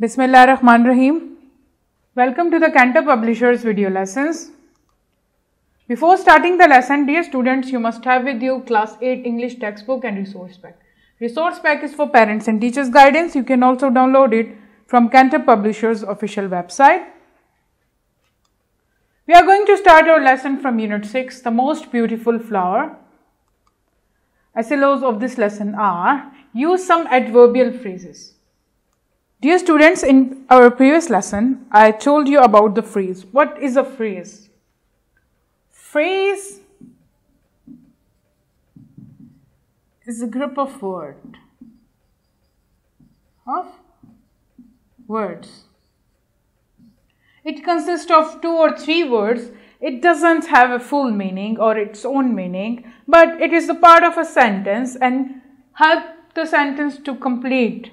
Bismillah Rahman Rahim. Welcome to the Cantab Publishers video lessons. Before starting the lesson, dear students, you must have with you class 8 English textbook and resource pack. Resource pack is for parents and teachers guidance. You can also download it from Cantab Publishers official website. We are going to start our lesson from unit 6, the most beautiful flower. SLOs of this lesson are use some adverbial phrases. Dear students, in our previous lesson, I told you about the phrase. What is a phrase? Phrase is a group of words. Of words. It consists of two or three words. It doesn't have a full meaning or its own meaning, but it is a part of a sentence and help the sentence to complete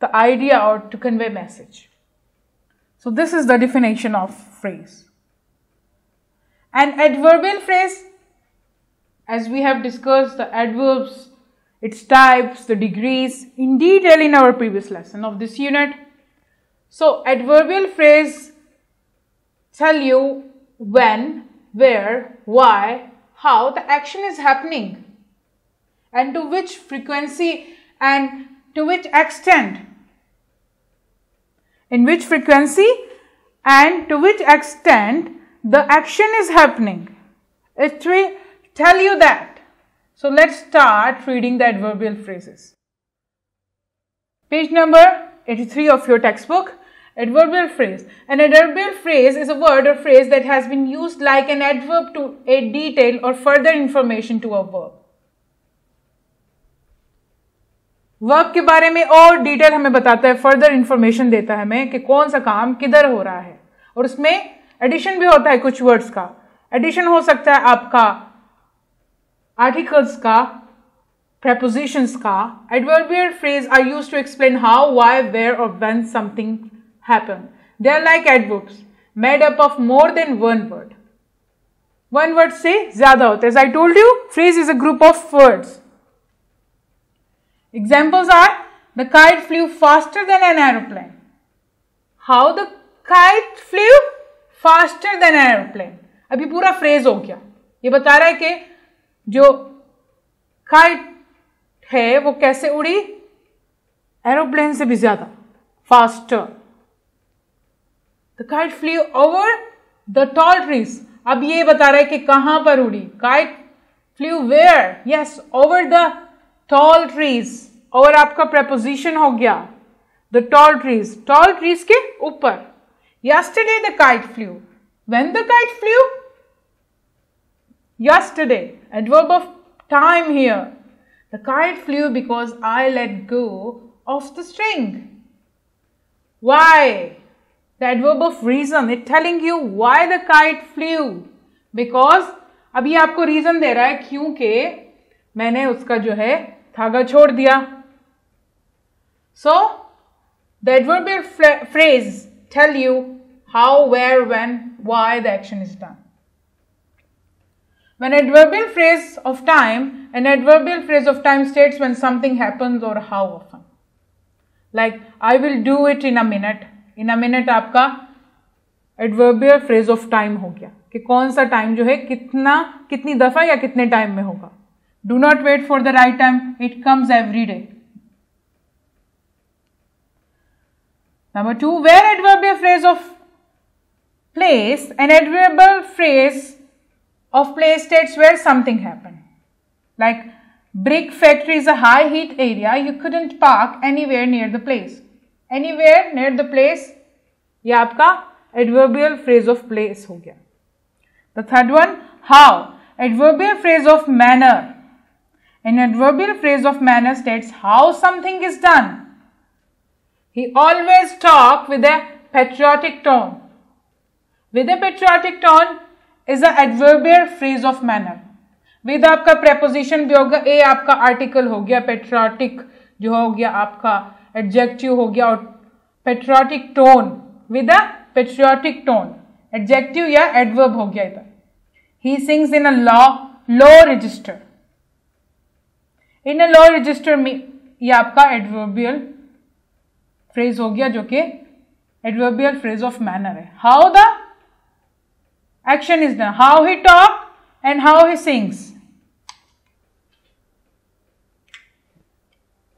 the idea or to convey message. So this is the definition of phrase. An adverbial phrase, as we have discussed the adverbs, its types, the degrees in detail in our previous lesson of this unit. So adverbial phrase tell you when, where, why, how the action is happening and to which frequency and to which extent in which frequency and to which extent the action is happening. It will tell you that. So let's start reading the adverbial phrases. Page number 83 of your textbook. Adverbial phrase. An adverbial phrase is a word or phrase that has been used like an adverb to add detail or further information to a verb. Work के बारे में और detail हमें बताता है, further information देता है हमें कि कौन सा काम किधर हो रहा है। और उसमें एडिशन भी होता है कुछ वर्ड्स का। एडिशन हो सकता है आपका आर्टिकल्स का प्रपोजिशंस का। Adverbial phrase I use to explain how why where और when something happen they are like adverbs made up of more than one word one word से ज़्यादा होते हैं। I told you phrase is a group of words Examples are, the kite flew faster than an aeroplane. How the kite flew faster than an aeroplane. अभी पूरा phrase हो गया। ये बता रहा है कि जो काइट है, वो कैसे उड़ी? एरोप्लेन से भी ज़्यादा। Faster the kite flew over the tall trees अब ये बता रहा है कि कहाँ पर उड़ी? Kite flew where yes over the tall trees और आपका प्रपोजिशन हो गया the tall trees tall trees के ऊपर। Yesterday the kite flew when the kite flew yesterday adverb of time here the kite flew because I let go of the string why the adverb of reason. It telling you why the kite flew. Because अभी आपको reason दे रहा है क्योंकि मैंने उसका जो है धागा छोड़ दिया so the adverbial phrase tell you how, where, when, why the action is done. When adverbial phrase of time, an adverbial phrase of time states when something happens or how often. Like I will do it in a minute. In a minute आपका adverbial phrase of time हो गया कि कौन सा time जो है कितना कितनी दफ़ा या कितने टाइम में होगा do not wait for the right time it comes every day Number two, where adverbial phrase of place, an adverbial phrase of place states where something happened. Like brick factory is a high heat area, you couldn't park anywhere near the place. Anywhere near the place, ये आपका adverbial phrase of place हो गया. The third one, how, adverbial phrase of manner. An adverbial phrase of manner states how something is done. He always talk with a patriotic tone. With a patriotic tone is a adverbial phrase of manner. with आपका preposition भी होगा ए आपका article हो गया patriotic जो हो गया आपका adjective हो गया और patriotic tone with a patriotic tone adjective या adverb हो गया इधर he sings in a law low register in a low register में ये आपका adverbial फ्रेज हो गया जो कि एडवर्बियल फ्रेज ऑफ मैनर है how the action is done how he talk and how he sings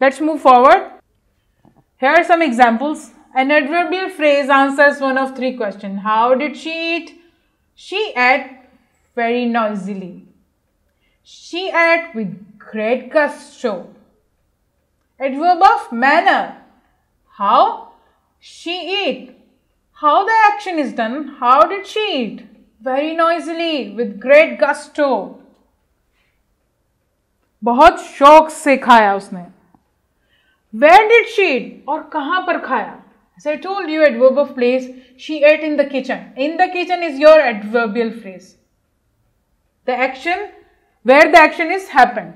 Let's move forward. Here are some examples. An adverbial phrase answers one of three questions. How did she eat? She ate very noisily. She ate with great gusto. Adverb of manner. How she eat. How the action is done. How did she eat? Very noisily with great gusto. बहुत शौक से खाया उसने where did she ईट और कहां पर खाया As I told you, adverb of place, she ate in the kitchen. In the kitchen is your adverbial phrase. The action, where the action is happened,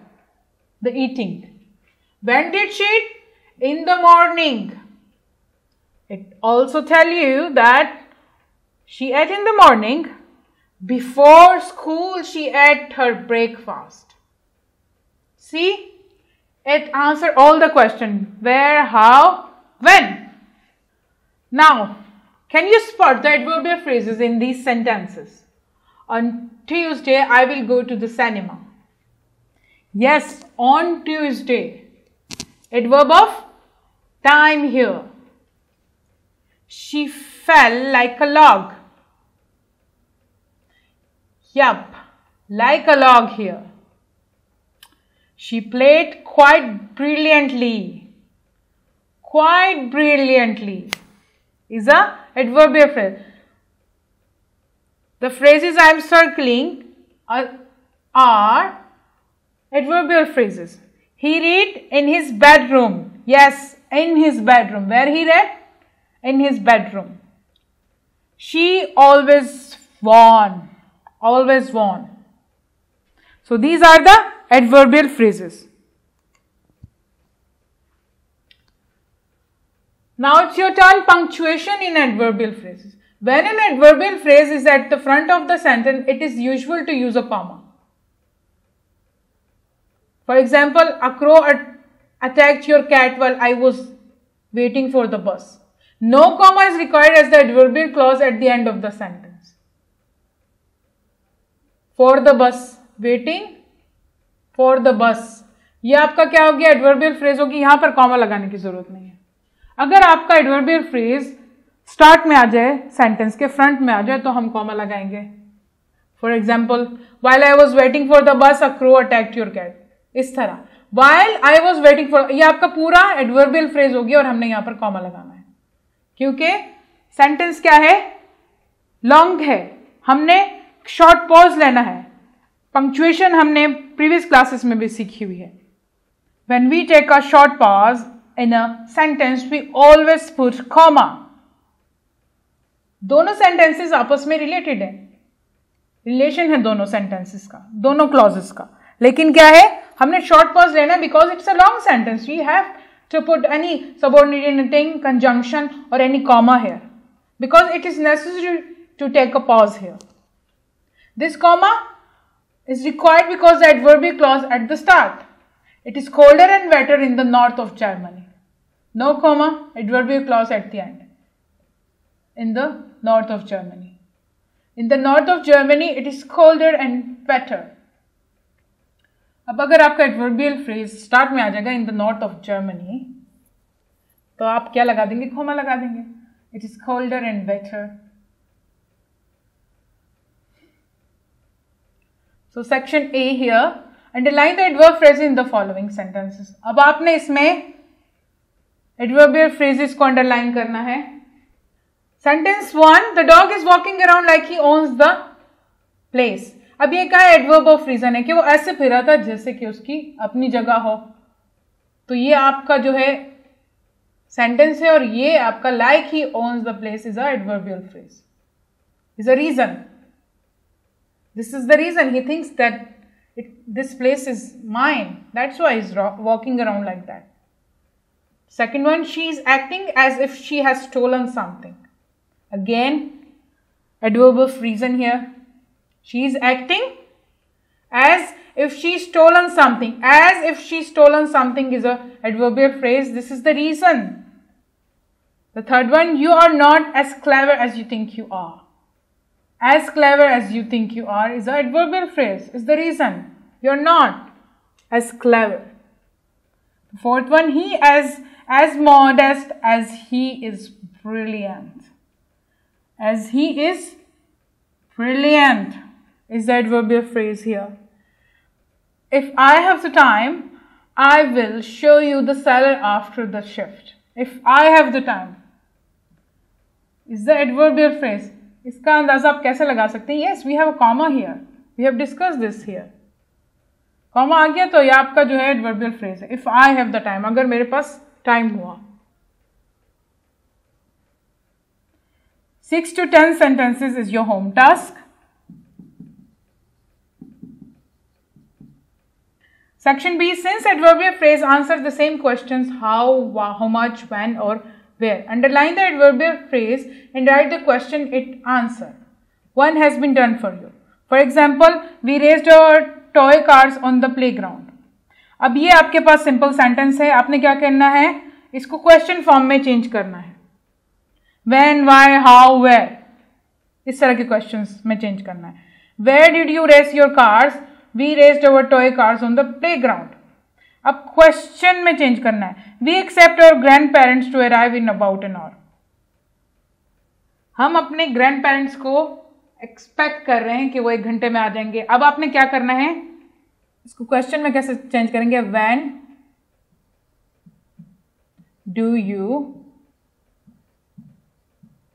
the eating. When did she eat? In the morning. It also tell you that she ate in the morning. Before school, she ate her breakfast. See, it answer all the question where, how, when. Now, can you spot the adverbial phrases in these sentences? On Tuesday, I will go to the cinema. Yes, on Tuesday. Adverb of time here. She fell like a log. Yup, like a log here. She played quite brilliantly. Quite brilliantly is a adverbial phrase. The phrases I am circling are, are adverbial phrases. He read in his bedroom. Yes, in his bedroom. Where he read? In his bedroom. She always won. Always won. So these are the adverbial phrases. Now it's your turn punctuation in adverbial phrases. When an adverbial phrase is at the front of the sentence, it is usual to use a comma. For example, a crow attacked your cat while I was waiting for the bus. No comma is required as the adverbial clause at the end of the sentence. For the bus, waiting for the bus. ये आपका क्या हो गया adverbial phrase होगी यहाँ पर comma लगाने की ज़रूरत नहीं है अगर आपका एडवर्बियल फ्रेज स्टार्ट में आ जाए सेंटेंस के फ्रंट में आ जाए तो हम कॉमा लगाएँगे for example while I was waiting for the bus a crow attacked your cat इस तरह। While I was waiting for ये आपका पूरा एडवर्बियल फ्रेज होगी और हमने यहाँ पर कॉमा लगाना है। क्योंकि सेंटेंस क्या है? लॉन्ग है। हमने शॉर्ट पॉज लेना है। पंक्चुएशन हमने प्रीवियस क्लासेस में भी सीखी हुई है। When we take a short pause in a sentence, we always put comma दोनों sentences आपस में related है। रिलेशन है दोनों sentences का, दोनों clauses का। लेकिन क्या है? हमने short pause लेना है because it's a long sentence we have to put any subordinating conjunction or any comma here because it is necessary to take a pause here this comma is required because the adverbial clause at the start it is colder and wetter in the north of Germany. No comma, adverbial clause at the end. In the north of Germany. In the north of Germany, it is colder and wetter. अब अगर आपका adverbial phrase start में आ जाएगा in the north of Germany तो आप क्या लगा देंगे? खोमा लगा देंगे। It is colder and better so section A here underline the adverb phrase in the following sentences अब आपने इसमें एडवर्बियल फ्रेजेस को अंडरलाइन करना है। Sentence one the dog is walking around like he owns the place अब ये क्या adverb of reason है कि वो ऐसे फिरा था जैसे कि उसकी अपनी जगह हो। तो ये आपका जो है सेंटेंस है और ये आपका like he own the place is a adverbial phrase is a reason this is the reason he thinks that it this place is mind that's why is walking around like that second one she is acting as if she has stolen something again adverb of reason here She is acting as if she's stolen something. As if she's stolen something is a adverbial phrase. This is the reason. The third one, you are not as clever as you think you are. As clever as you think you are is a adverbial phrase, is the reason. You're not as clever. The fourth one, he as as modest as he is brilliant. As he is brilliant is the adverbial phrase here. If I have the time, I will show you the cellar after the shift. If I have the time. Is the adverbial phrase. इसका अंदाज़ा आप कैसे लगा सकते हैं yes we have a comma here we have discuss this here comma आ गया तो ये आपका जो है एडवर्बियल फ्रेज है if I have the time अगर मेरे पास टाइम हुआ six to ten sentences is your home task Section B, since adverbial phrase answers the same questions how, how much, when or where. Underline the adverbial phrase and write the question it answer. One has been done for you. For example, we raised our toy cars on the playground. अब ये आपके पास simple sentence है आपने क्या करना है इसको question form में चेंज करना है वेन वाई हाउ वेर इस तरह के क्वेश्चन में चेंज करना है where did you race your cars we raced our toy cars on the playground अब क्वेश्चन में चेंज करना है। We accept our grandparents to arrive in about an hour हम अपने ग्रैंड पेरेंट्स को एक्सपेक्ट कर रहे हैं कि वो एक घंटे में आ जाएँगे। अब आपने क्या करना है? इसको क्वेश्चन में कैसे चेंज करेंगे? When do you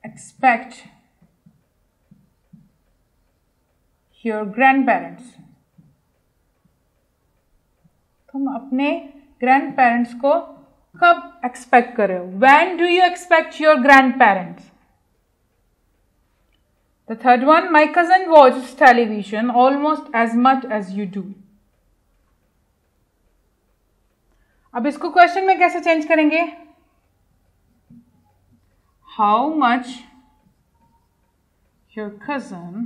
expect your grandparents तुम अपने ग्रैंड पेरेंट्स को कब एक्सपेक्ट कर रहे हो? When do you expect your grandparents the third one my cousin watch television almost as much as you do अब इसको क्वेश्चन में कैसे चेंज करेंगे? How much your cousin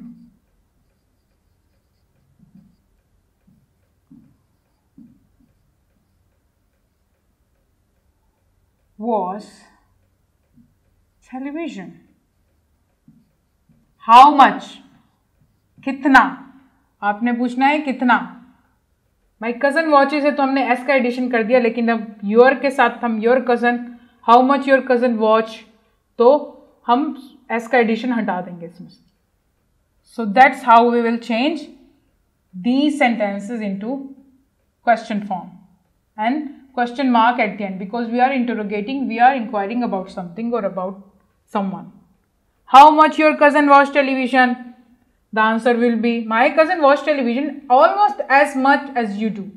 was television. How much? कितना आपने पूछना है कितना माई कज़न वॉचेज है तो हमने एस का एडिशन कर दिया, लेकिन अब योर के साथ हम your cousin how much your cousin watch तो हम एस का एडिशन हटा देंगे इसमें so that's how we will change the sentences into question form and question mark at the end because we are interrogating, we are inquiring about something or about someone. How much your cousin watched television? The answer will be my cousin watched television almost as much as you do.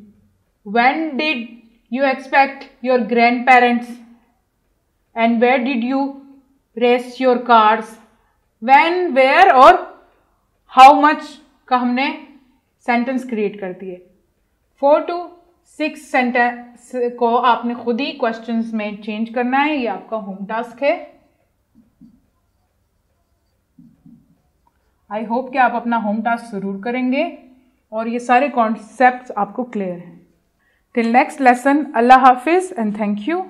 When did you expect your grandparents? And where did you race your cars? When, where or how much का हमने sentence create कर दिए four to six sentence को आपने खुद ही questions में change करना है, ये आपका होम टास्क है। आई होप कि आप अपना होम टास्क ज़रूर करेंगे और ये सारे कॉन्सेप्ट आपको क्लियर हैं। टिल नेक्स्ट लेसन अल्लाह हाफिज़ एंड थैंक यू